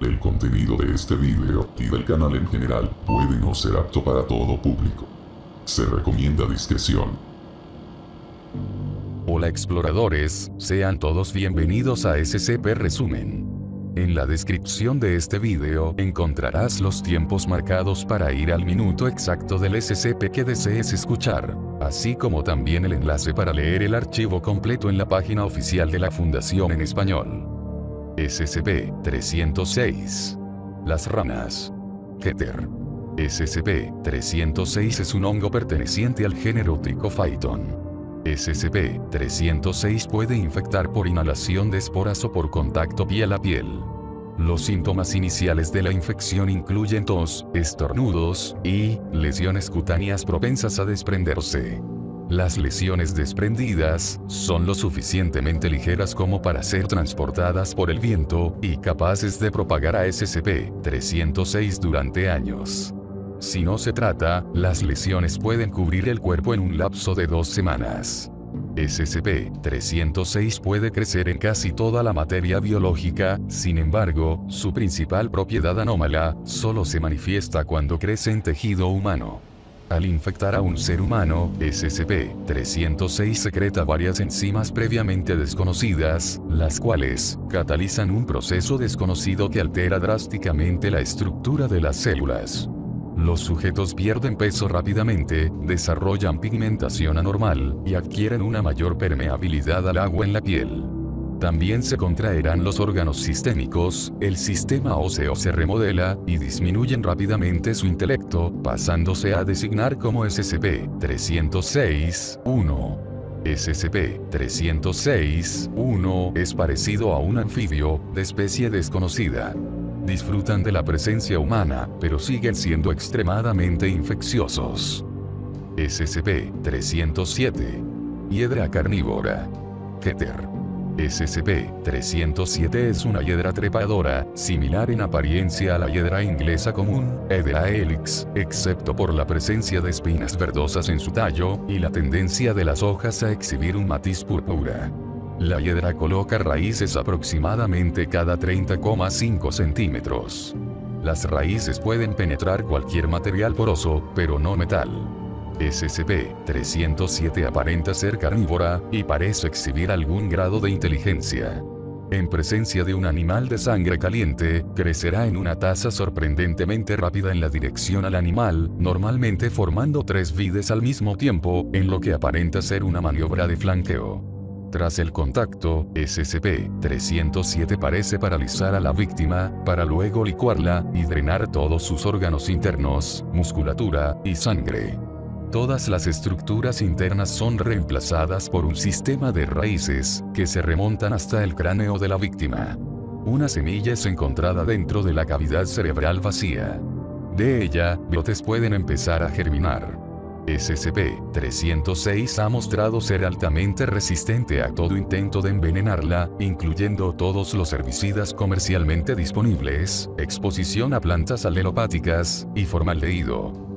El contenido de este video y del canal en general puede no ser apto para todo público. Se recomienda discreción. Hola exploradores, sean todos bienvenidos a SCP Resumen. En la descripción de este video encontrarás los tiempos marcados para ir al minuto exacto del SCP que desees escuchar, así como también el enlace para leer el archivo completo en la página oficial de la Fundación en español. SCP-306. Las ranas. Keter. SCP-306 es un hongo perteneciente al género Trichophyton. SCP-306 puede infectar por inhalación de esporas o por contacto piel a piel. Los síntomas iniciales de la infección incluyen tos, estornudos, y lesiones cutáneas propensas a desprenderse. Las lesiones desprendidas son lo suficientemente ligeras como para ser transportadas por el viento y capaces de propagar a SCP-306 durante años. Si no se trata, las lesiones pueden cubrir el cuerpo en un lapso de dos semanas. SCP-306 puede crecer en casi toda la materia biológica, sin embargo, su principal propiedad anómala, solo se manifiesta cuando crece en tejido humano. Al infectar a un ser humano, SCP-306 secreta varias enzimas previamente desconocidas, las cuales catalizan un proceso desconocido que altera drásticamente la estructura de las células. Los sujetos pierden peso rápidamente, desarrollan pigmentación anormal, y adquieren una mayor permeabilidad al agua en la piel. También se contraerán los órganos sistémicos, el sistema óseo se remodela, y disminuyen rápidamente su intelecto, pasándose a designar como SCP-306-1. SCP-306-1 es parecido a un anfibio, de especie desconocida disfrutan de la presencia humana, pero siguen siendo extremadamente infecciosos. SCP-307. Hiedra carnívora. Keter. SCP-307 es una hiedra trepadora, similar en apariencia a la hiedra inglesa común, Hedera helix, excepto por la presencia de espinas verdosas en su tallo, y la tendencia de las hojas a exhibir un matiz púrpura. La hiedra coloca raíces aproximadamente cada 30,5 centímetros. Las raíces pueden penetrar cualquier material poroso, pero no metal. SCP-307 aparenta ser carnívora, y parece exhibir algún grado de inteligencia. En presencia de un animal de sangre caliente, crecerá en una tasa sorprendentemente rápida en la dirección al animal, normalmente formando tres vides al mismo tiempo, en lo que aparenta ser una maniobra de flanqueo. Tras el contacto, SCP-307 parece paralizar a la víctima, para luego licuarla, y drenar todos sus órganos internos, musculatura, y sangre. Todas las estructuras internas son reemplazadas por un sistema de raíces, que se remontan hasta el cráneo de la víctima. Una semilla es encontrada dentro de la cavidad cerebral vacía. De ella, brotes pueden empezar a germinar. SCP-306 ha mostrado ser altamente resistente a todo intento de envenenarla, incluyendo todos los herbicidas comercialmente disponibles, exposición a plantas alelopáticas, y formaldehído.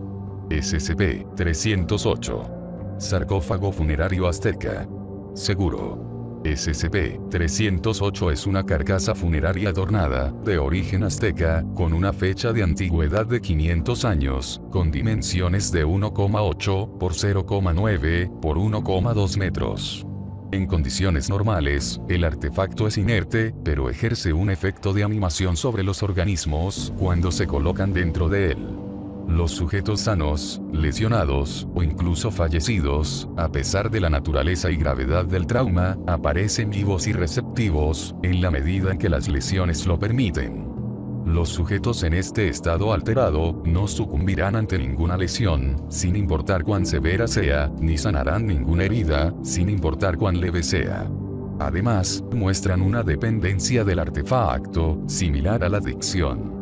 SCP-308. Sarcófago funerario azteca. Seguro. SCP-308 es una carcasa funeraria adornada, de origen azteca, con una fecha de antigüedad de 500 años, con dimensiones de 1,8 por 0,9 por 1,2 metros. En condiciones normales, el artefacto es inerte, pero ejerce un efecto de animación sobre los organismos cuando se colocan dentro de él. Los sujetos sanos, lesionados, o incluso fallecidos, a pesar de la naturaleza y gravedad del trauma, aparecen vivos y receptivos, en la medida en que las lesiones lo permiten. Los sujetos en este estado alterado, no sucumbirán ante ninguna lesión, sin importar cuán severa sea, ni sanarán ninguna herida, sin importar cuán leve sea. Además, muestran una dependencia del artefacto, similar a la adicción.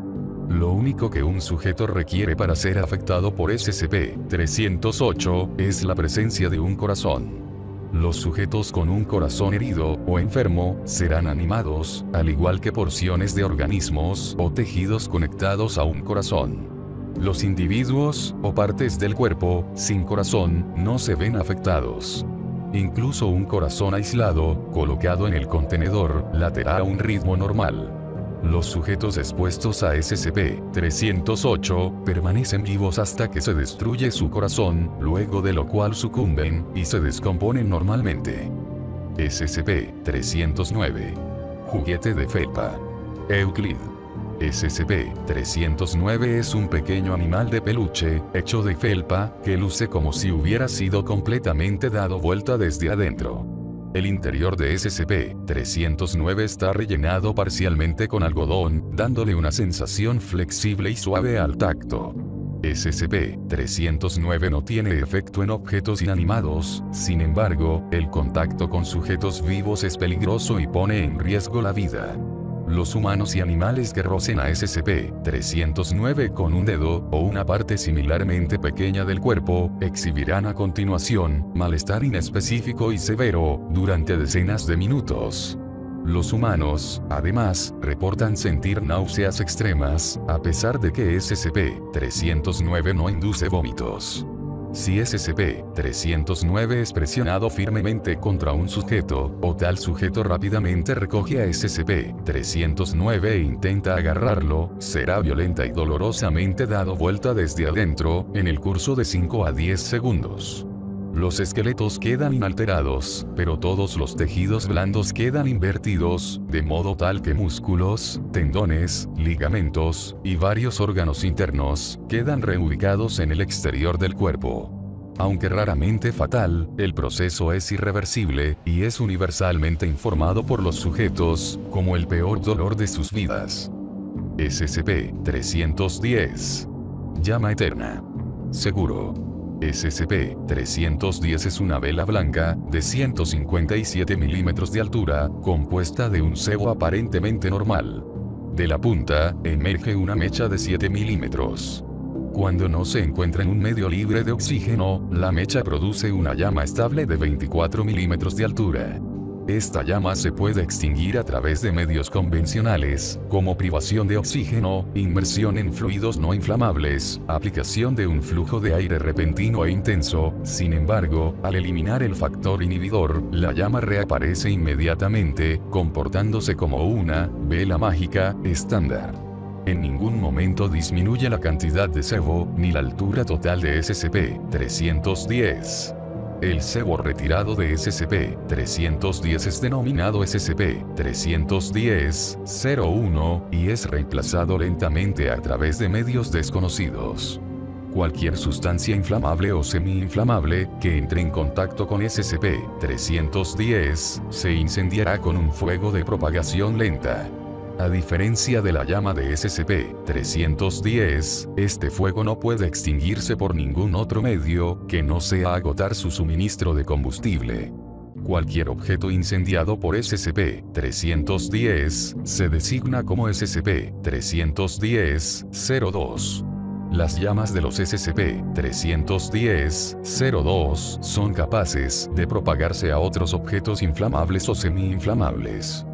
Lo único que un sujeto requiere para ser afectado por SCP-308 es la presencia de un corazón. Los sujetos con un corazón herido o enfermo serán animados, al igual que porciones de organismos o tejidos conectados a un corazón. Los individuos o partes del cuerpo sin corazón no se ven afectados. Incluso un corazón aislado, colocado en el contenedor, laterá a un ritmo normal. Los sujetos expuestos a SCP-308 permanecen vivos hasta que se destruye su corazón, luego de lo cual sucumben y se descomponen normalmente. SCP-309. Juguete de felpa. Euclid. SCP-309 es un pequeño animal de peluche, hecho de felpa, que luce como si hubiera sido completamente dado vuelta desde adentro. El interior de SCP-309 está rellenado parcialmente con algodón, dándole una sensación flexible y suave al tacto. SCP-309 no tiene efecto en objetos inanimados, sin embargo, el contacto con sujetos vivos es peligroso y pone en riesgo la vida. Los humanos y animales que rocen a SCP-309 con un dedo, o una parte similarmente pequeña del cuerpo, exhibirán a continuación, malestar inespecífico y severo, durante decenas de minutos. Los humanos, además, reportan sentir náuseas extremas, a pesar de que SCP-309 no induce vómitos. Si SCP-309 es presionado firmemente contra un sujeto, o tal sujeto rápidamente recoge a SCP-309 e intenta agarrarlo, será violenta y dolorosamente dado vuelta desde adentro, en el curso de 5 a 10 segundos. Los esqueletos quedan inalterados, pero todos los tejidos blandos quedan invertidos, de modo tal que músculos, tendones, ligamentos, y varios órganos internos, quedan reubicados en el exterior del cuerpo. Aunque raramente fatal, el proceso es irreversible, y es universalmente informado por los sujetos, como el peor dolor de sus vidas. SCP-310. Llama eterna. Seguro. SCP-310 es una vela blanca, de 157 milímetros de altura, compuesta de un cebo aparentemente normal. De la punta, emerge una mecha de 7 milímetros. Cuando no se encuentra en un medio libre de oxígeno, la mecha produce una llama estable de 24 milímetros de altura. Esta llama se puede extinguir a través de medios convencionales, como privación de oxígeno, inmersión en fluidos no inflamables, aplicación de un flujo de aire repentino e intenso, sin embargo, al eliminar el factor inhibidor, la llama reaparece inmediatamente, comportándose como una vela mágica estándar. En ningún momento disminuye la cantidad de sebo, ni la altura total de SCP-310. El cebo retirado de SCP-310 es denominado SCP-310-01 y es reemplazado lentamente a través de medios desconocidos. Cualquier sustancia inflamable o semi-inflamable que entre en contacto con SCP-310 se incendiará con un fuego de propagación lenta. A diferencia de la llama de SCP-310, este fuego no puede extinguirse por ningún otro medio que no sea agotar su suministro de combustible. Cualquier objeto incendiado por SCP-310 se designa como SCP-310-02. Las llamas de los SCP-310-02 son capaces de propagarse a otros objetos inflamables o semi-inflamables.